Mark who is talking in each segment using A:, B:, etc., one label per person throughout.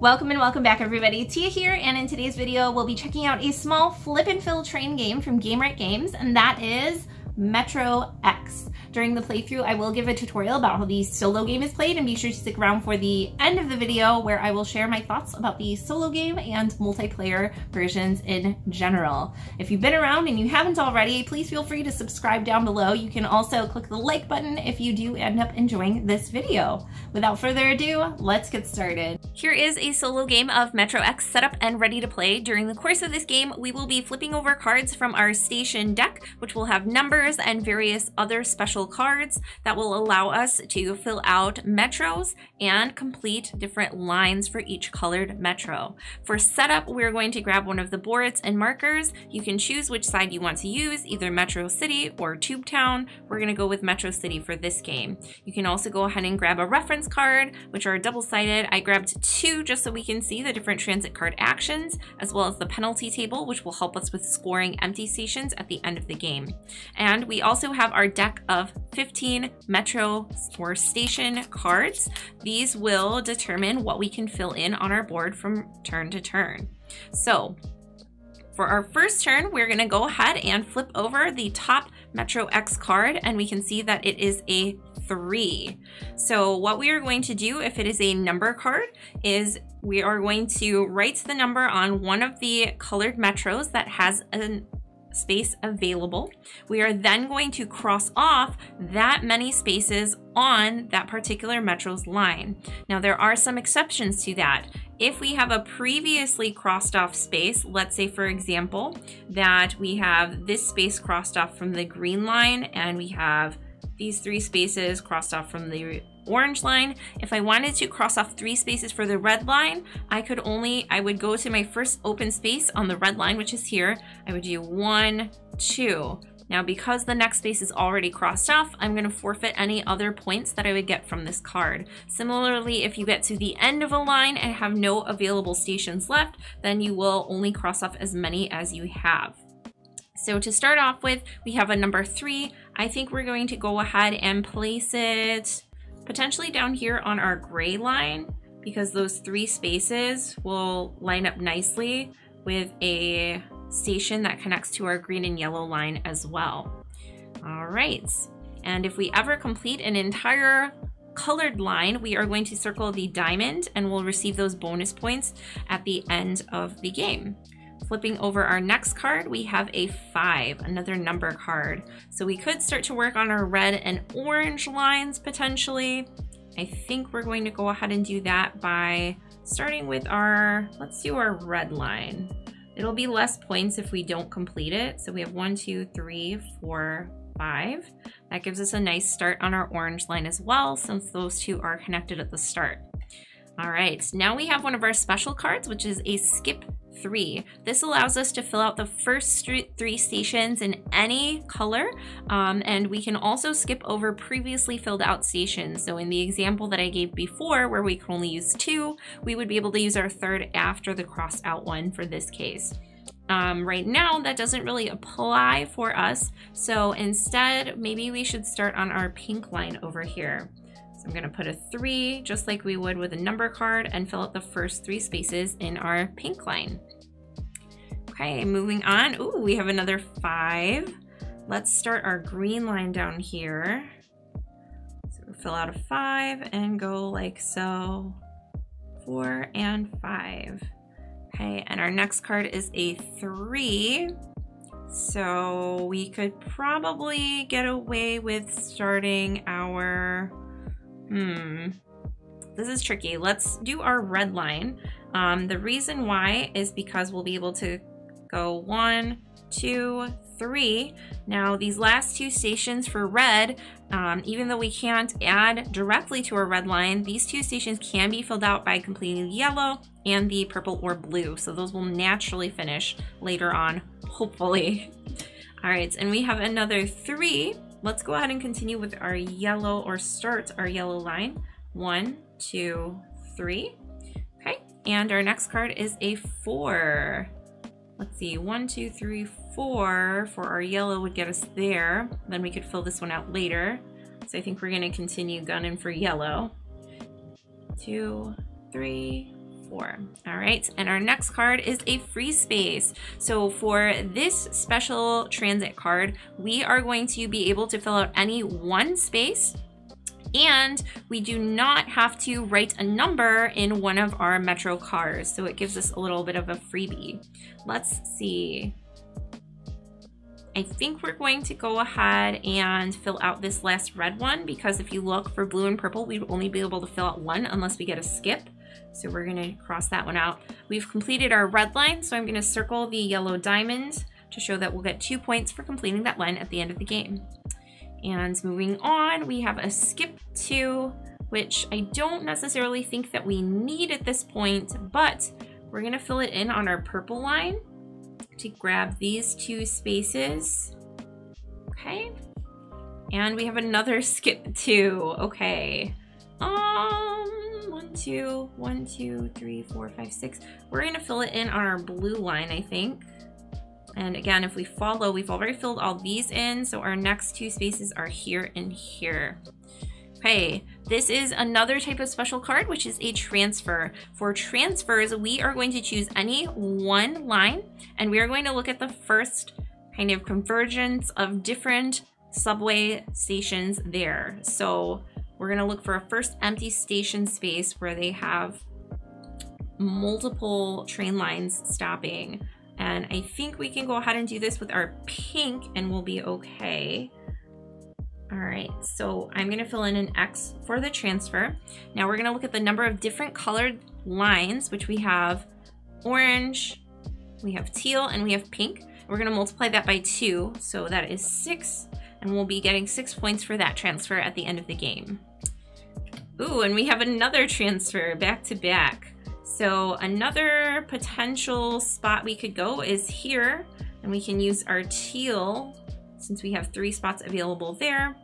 A: Welcome and welcome back everybody. Tia here and in today's video we'll be checking out a small flip and fill train game from Gamewright Games and that is Metro X. During the playthrough, I will give a tutorial about how the solo game is played and be sure to stick around for the end of the video where I will share my thoughts about the solo game and multiplayer versions in general. If you've been around and you haven't already, please feel free to subscribe down below. You can also click the like button if you do end up enjoying this video. Without further ado, let's get started. Here is a solo game of Metro X set up and ready to play. During the course of this game, we will be flipping over cards from our station deck, which will have numbers and various other special cards that will allow us to fill out metros and complete different lines for each colored metro. For setup, we're going to grab one of the boards and markers. You can choose which side you want to use, either Metro City or Tube Town. We're going to go with Metro City for this game. You can also go ahead and grab a reference card, which are double-sided. I grabbed two just so we can see the different transit card actions, as well as the penalty table, which will help us with scoring empty stations at the end of the game. And we also have our deck of 15 Metro or station cards. These will determine what we can fill in on our board from turn to turn. So for our first turn, we're gonna go ahead and flip over the top Metro X card and we can see that it is a three. So what we are going to do if it is a number card is we are going to write the number on one of the colored metros that has an space available. We are then going to cross off that many spaces on that particular Metro's line. Now there are some exceptions to that. If we have a previously crossed off space, let's say for example, that we have this space crossed off from the green line and we have these three spaces crossed off from the orange line. If I wanted to cross off three spaces for the red line, I could only, I would go to my first open space on the red line, which is here. I would do one, two. Now, because the next space is already crossed off, I'm gonna forfeit any other points that I would get from this card. Similarly, if you get to the end of a line and have no available stations left, then you will only cross off as many as you have. So to start off with, we have a number three. I think we're going to go ahead and place it potentially down here on our gray line because those three spaces will line up nicely with a station that connects to our green and yellow line as well. All right, and if we ever complete an entire colored line, we are going to circle the diamond and we'll receive those bonus points at the end of the game. Flipping over our next card, we have a five, another number card. So we could start to work on our red and orange lines potentially. I think we're going to go ahead and do that by starting with our, let's do our red line. It'll be less points if we don't complete it. So we have one, two, three, four, five. That gives us a nice start on our orange line as well, since those two are connected at the start. All right, now we have one of our special cards, which is a skip three. This allows us to fill out the first three stations in any color, um, and we can also skip over previously filled out stations. So in the example that I gave before, where we can only use two, we would be able to use our third after the cross out one for this case. Um, right now, that doesn't really apply for us. So instead, maybe we should start on our pink line over here. So I'm gonna put a three, just like we would with a number card, and fill out the first three spaces in our pink line. Okay, moving on. Ooh, we have another five. Let's start our green line down here. So we'll fill out a five and go like so. Four and five. Okay, and our next card is a three. So we could probably get away with starting our Hmm. This is tricky. Let's do our red line. Um, the reason why is because we'll be able to go one, two, three. Now these last two stations for red, um, even though we can't add directly to our red line, these two stations can be filled out by completing the yellow and the purple or blue. So those will naturally finish later on, hopefully. All right, and we have another three. Let's go ahead and continue with our yellow or start our yellow line. One, two, three. Okay, and our next card is a four. Let's see, one, two, three, four for our yellow would get us there. Then we could fill this one out later. So I think we're gonna continue gunning for yellow. Two, three, four. All right, and our next card is a free space. So for this special transit card, we are going to be able to fill out any one space and we do not have to write a number in one of our Metro cars. So it gives us a little bit of a freebie. Let's see. I think we're going to go ahead and fill out this last red one because if you look for blue and purple, we'd only be able to fill out one unless we get a skip. So we're gonna cross that one out. We've completed our red line, so I'm gonna circle the yellow diamond to show that we'll get two points for completing that line at the end of the game. And moving on, we have a skip two, which I don't necessarily think that we need at this point, but we're gonna fill it in on our purple line to grab these two spaces. Okay. And we have another skip two. Okay. Um, one, two, one, two, three, four, five, six. We're gonna fill it in on our blue line, I think. And again, if we follow, we've already filled all these in. So our next two spaces are here and here. Okay, this is another type of special card, which is a transfer. For transfers, we are going to choose any one line, and we are going to look at the first kind of convergence of different subway stations there. So we're gonna look for a first empty station space where they have multiple train lines stopping. And I think we can go ahead and do this with our pink and we'll be okay. All right, so I'm gonna fill in an X for the transfer. Now we're gonna look at the number of different colored lines, which we have orange, we have teal, and we have pink. We're gonna multiply that by two, so that is six, and we'll be getting six points for that transfer at the end of the game. Ooh, and we have another transfer back to back. So another potential spot we could go is here, and we can use our teal since we have three spots available there.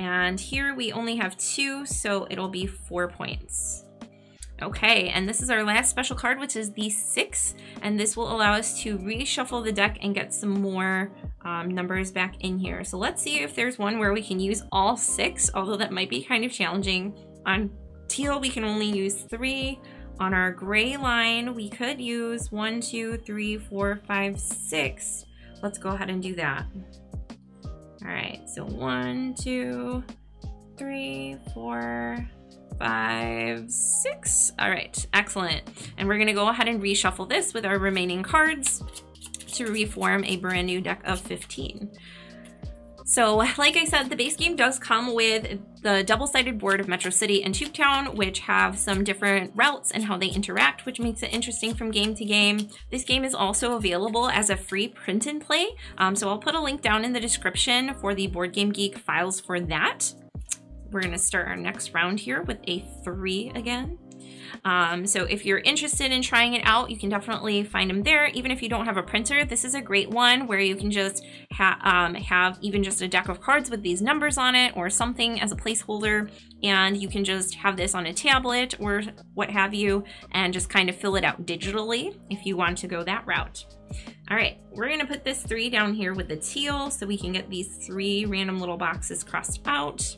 A: And here we only have two, so it'll be four points. Okay, and this is our last special card, which is the six, and this will allow us to reshuffle the deck and get some more um, numbers back in here. So let's see if there's one where we can use all six, although that might be kind of challenging. On teal, we can only use three. On our gray line, we could use one, two, three, four, five, six. Let's go ahead and do that. All right, so one, two, three, four, five, six. All right, excellent. And we're gonna go ahead and reshuffle this with our remaining cards to reform a brand new deck of 15. So like I said, the base game does come with the double-sided board of Metro City and Tubetown, which have some different routes and how they interact, which makes it interesting from game to game. This game is also available as a free print and play, um, so I'll put a link down in the description for the Board Game Geek files for that. We're gonna start our next round here with a three again. Um, so if you're interested in trying it out, you can definitely find them there. Even if you don't have a printer, this is a great one where you can just ha um, have even just a deck of cards with these numbers on it or something as a placeholder. And you can just have this on a tablet or what have you and just kind of fill it out digitally if you want to go that route. All right, we're gonna put this three down here with the teal so we can get these three random little boxes crossed out.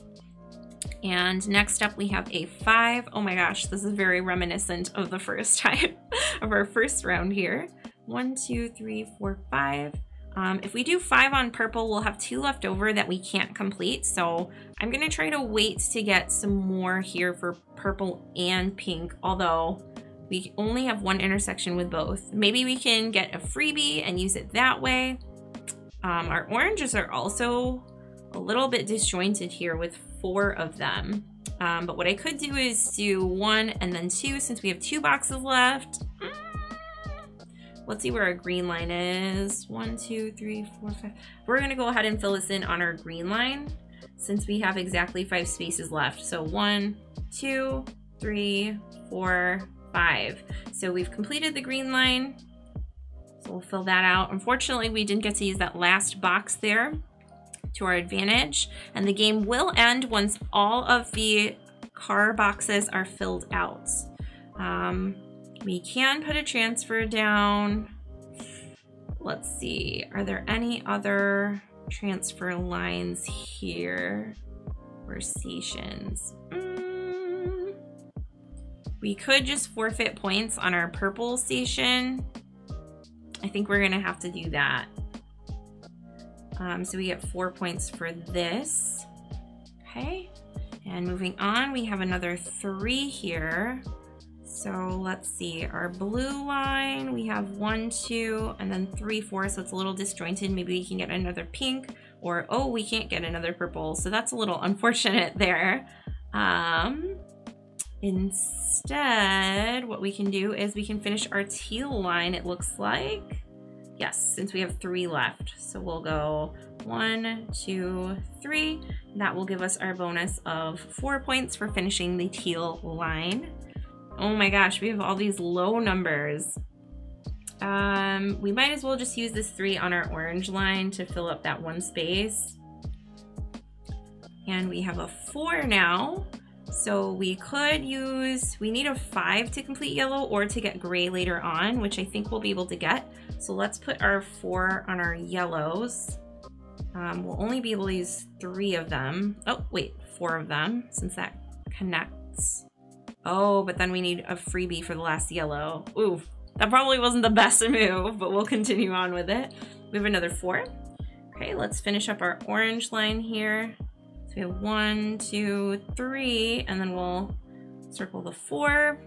A: And next up we have a five. Oh my gosh, this is very reminiscent of the first time of our first round here. One, two, three, four, five. Um, if we do five on purple, we'll have two left over that we can't complete. So I'm gonna try to wait to get some more here for purple and pink, although we only have one intersection with both. Maybe we can get a freebie and use it that way. Um, our oranges are also a little bit disjointed here with four of them. Um, but what I could do is do one and then two since we have two boxes left. Mm. Let's see where our green line is. One, two, three, four, five. We're gonna go ahead and fill this in on our green line since we have exactly five spaces left. So one, two, three, four, five. So we've completed the green line. So we'll fill that out. Unfortunately, we didn't get to use that last box there to our advantage. And the game will end once all of the car boxes are filled out. Um, we can put a transfer down. Let's see, are there any other transfer lines here or stations? Mm, We could just forfeit points on our purple station. I think we're gonna have to do that. Um, so we get four points for this. Okay, and moving on, we have another three here. So let's see, our blue line, we have one, two, and then three, four, so it's a little disjointed. Maybe we can get another pink, or oh, we can't get another purple. So that's a little unfortunate there. Um, instead, what we can do is we can finish our teal line, it looks like. Yes, since we have three left. So we'll go one, two, three. That will give us our bonus of four points for finishing the teal line. Oh my gosh, we have all these low numbers. Um, we might as well just use this three on our orange line to fill up that one space. And we have a four now. So we could use, we need a five to complete yellow or to get gray later on, which I think we'll be able to get. So let's put our four on our yellows. Um, we'll only be able to use three of them. Oh, wait, four of them since that connects. Oh, but then we need a freebie for the last yellow. Ooh, that probably wasn't the best move, but we'll continue on with it. We have another four. Okay, let's finish up our orange line here. So one, two, three, and then we'll circle the four.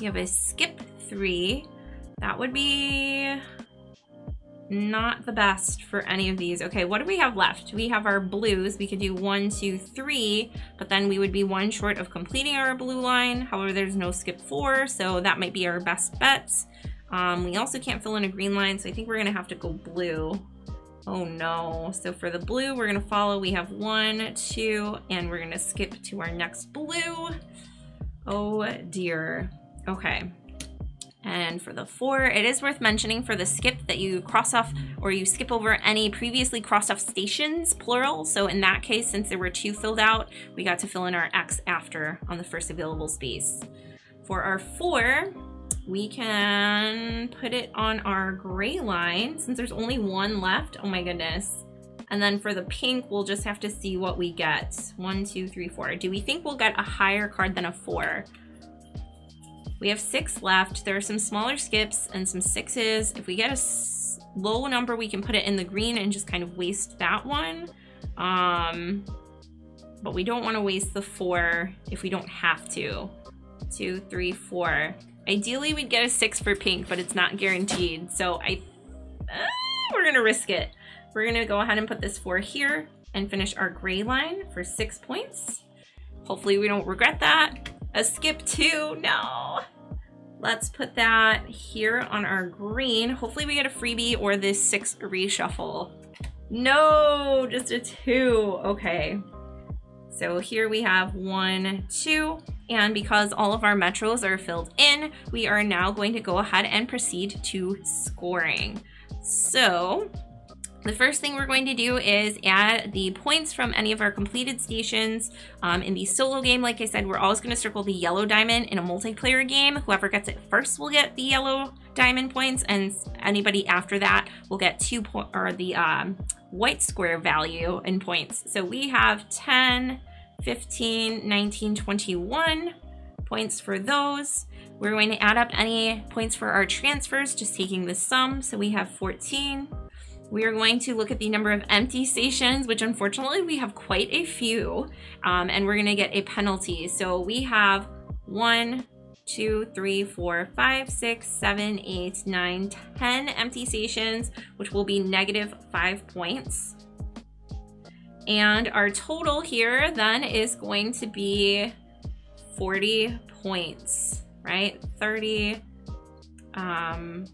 A: You have a skip three. That would be not the best for any of these. Okay, what do we have left? We have our blues. We could do one, two, three, but then we would be one short of completing our blue line. However, there's no skip four, so that might be our best bets. Um, we also can't fill in a green line, so I think we're gonna have to go blue. Oh no. So for the blue, we're gonna follow. We have one, two, and we're gonna skip to our next blue. Oh dear. Okay. And for the four, it is worth mentioning for the skip that you cross off or you skip over any previously crossed off stations, plural. So in that case, since there were two filled out, we got to fill in our X after on the first available space. For our four, we can put it on our gray line since there's only one left. Oh my goodness. And then for the pink, we'll just have to see what we get. One, two, three, four. Do we think we'll get a higher card than a four? We have six left. There are some smaller skips and some sixes. If we get a low number, we can put it in the green and just kind of waste that one. Um, but we don't want to waste the four if we don't have to. Two, three, four. Ideally, we'd get a six for pink, but it's not guaranteed. So I, uh, we're gonna risk it. We're gonna go ahead and put this four here and finish our gray line for six points. Hopefully we don't regret that. A skip two, no. Let's put that here on our green. Hopefully we get a freebie or this six reshuffle. No, just a two, okay. So here we have one, two, and because all of our metros are filled in, we are now going to go ahead and proceed to scoring. So the first thing we're going to do is add the points from any of our completed stations. Um, in the solo game, like I said, we're always going to circle the yellow diamond in a multiplayer game. Whoever gets it first will get the yellow diamond points, and anybody after that will get two point or the um, white square value in points. So we have 10, 15, 19, 21 points for those. We're going to add up any points for our transfers, just taking the sum. So we have 14. We are going to look at the number of empty stations, which unfortunately we have quite a few, um, and we're gonna get a penalty. So we have one, two, three, four, five, six, seven, eight, nine, ten empty stations, which will be negative five points. And our total here then is going to be 40 points, right? 30, um,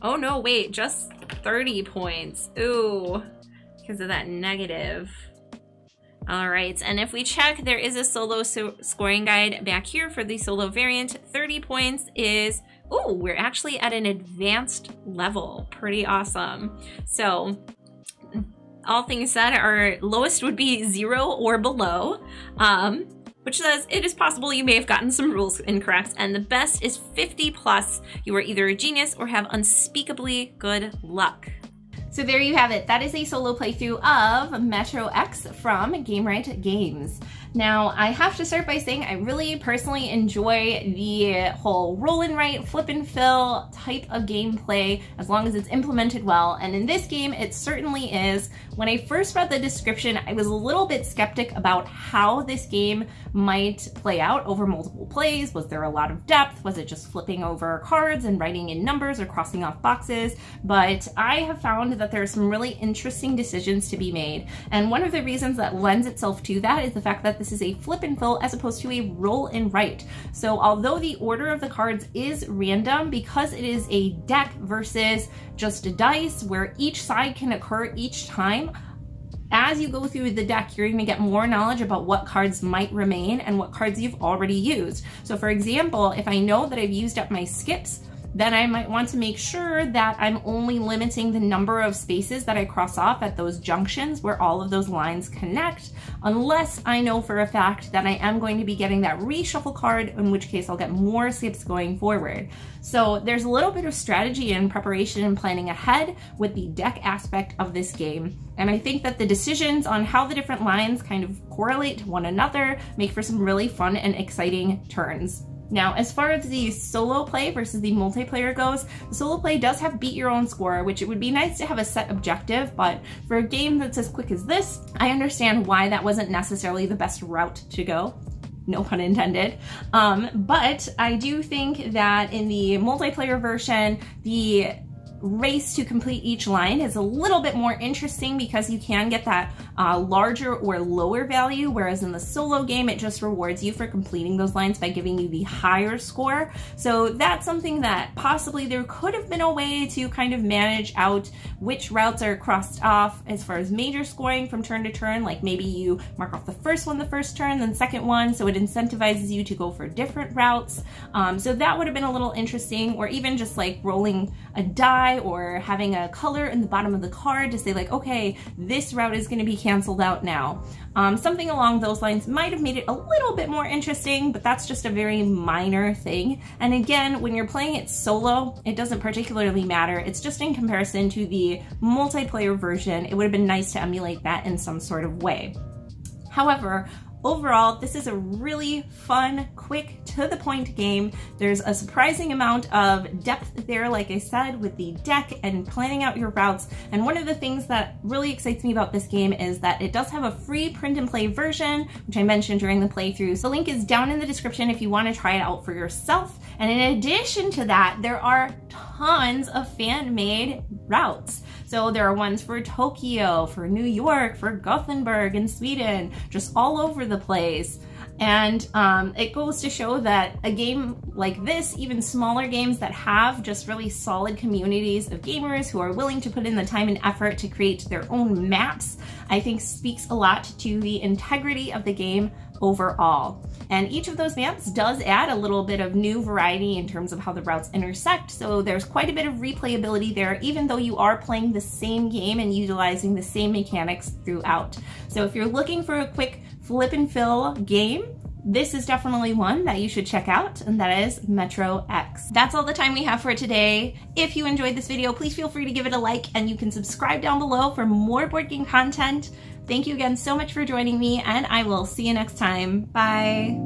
A: oh no, wait, just 30 points. Ooh, because of that negative. All right, and if we check, there is a solo so scoring guide back here for the solo variant. 30 points is, oh, we're actually at an advanced level. Pretty awesome. So all things said, our lowest would be zero or below. Um, which says it is possible you may have gotten some rules incorrect, and the best is 50 plus. You are either a genius or have unspeakably good luck. So there you have it. That is a solo playthrough of Metro X from Gamewright Games. Now, I have to start by saying I really personally enjoy the whole roll and write, flip and fill type of gameplay as long as it's implemented well. And in this game, it certainly is. When I first read the description, I was a little bit skeptic about how this game might play out over multiple plays. Was there a lot of depth? Was it just flipping over cards and writing in numbers or crossing off boxes? But I have found that there are some really interesting decisions to be made. And one of the reasons that lends itself to that is the fact that this is a flip and fill as opposed to a roll and write. So although the order of the cards is random, because it is a deck versus just a dice where each side can occur each time, as you go through the deck, you're to get more knowledge about what cards might remain and what cards you've already used. So for example, if I know that I've used up my skips, then I might want to make sure that I'm only limiting the number of spaces that I cross off at those junctions where all of those lines connect, unless I know for a fact that I am going to be getting that reshuffle card, in which case I'll get more skips going forward. So there's a little bit of strategy and preparation and planning ahead with the deck aspect of this game. And I think that the decisions on how the different lines kind of correlate to one another make for some really fun and exciting turns. Now, as far as the solo play versus the multiplayer goes, the solo play does have beat your own score, which it would be nice to have a set objective, but for a game that's as quick as this, I understand why that wasn't necessarily the best route to go no pun intended. Um, but I do think that in the multiplayer version, the race to complete each line is a little bit more interesting because you can get that uh, larger or lower value, whereas in the solo game, it just rewards you for completing those lines by giving you the higher score. So that's something that possibly there could have been a way to kind of manage out which routes are crossed off as far as major scoring from turn to turn, like maybe you mark off the first one the first turn, then second one, so it incentivizes you to go for different routes. Um, so that would have been a little interesting, or even just like rolling a die or having a color in the bottom of the card to say like, okay, this route is gonna be canceled out now. Um, something along those lines might have made it a little bit more interesting, but that's just a very minor thing. And again, when you're playing it solo, it doesn't particularly matter. It's just in comparison to the multiplayer version, it would have been nice to emulate that in some sort of way. However, Overall, this is a really fun, quick, to the point game. There's a surprising amount of depth there, like I said, with the deck and planning out your routes. And one of the things that really excites me about this game is that it does have a free print and play version, which I mentioned during the playthrough. So the link is down in the description if you want to try it out for yourself. And in addition to that, there are tons of fan-made routes. So there are ones for Tokyo, for New York, for Gothenburg in Sweden, just all over the place. And um, it goes to show that a game like this, even smaller games that have just really solid communities of gamers who are willing to put in the time and effort to create their own maps, I think speaks a lot to the integrity of the game overall. And each of those maps does add a little bit of new variety in terms of how the routes intersect. So there's quite a bit of replayability there, even though you are playing the same game and utilizing the same mechanics throughout. So if you're looking for a quick flip and fill game, this is definitely one that you should check out, and that is Metro X. That's all the time we have for today. If you enjoyed this video, please feel free to give it a like, and you can subscribe down below for more board game content. Thank you again so much for joining me, and I will see you next time. Bye.